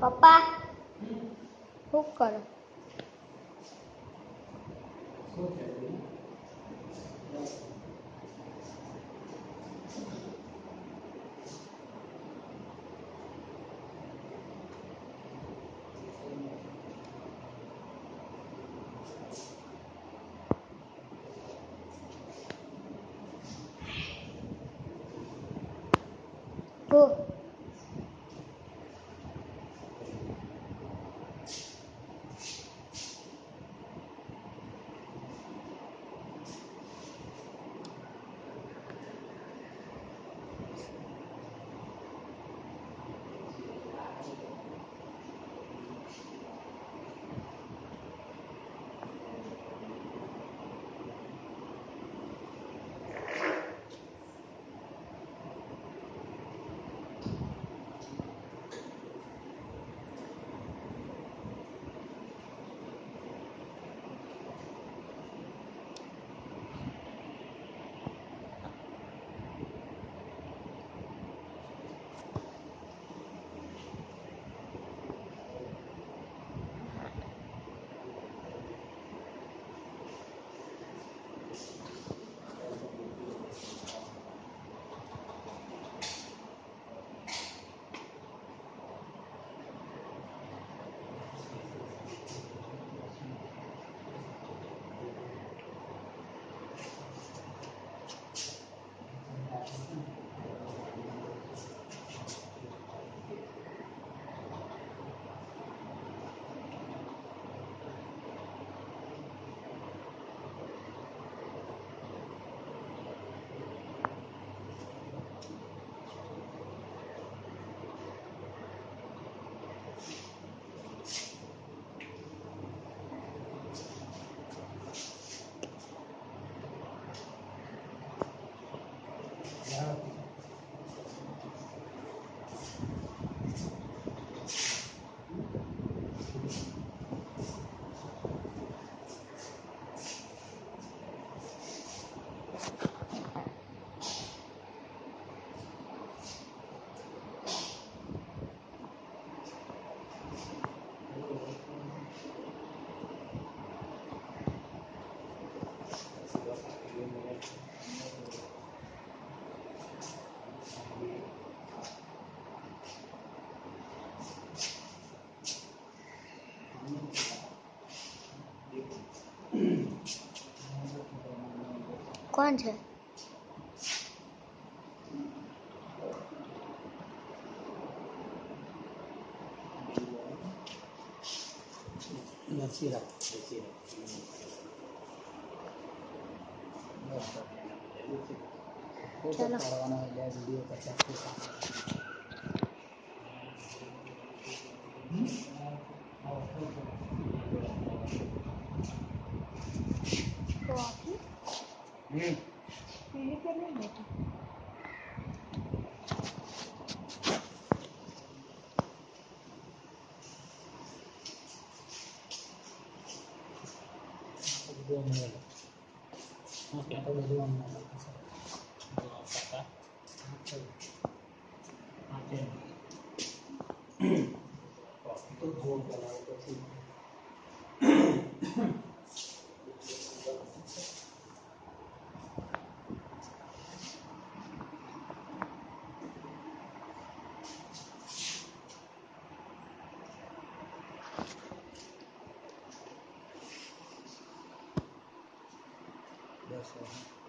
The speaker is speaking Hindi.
પપ્પા શું કરો Cool. 换去。那 yang? ओके तो गोल कैसे हैं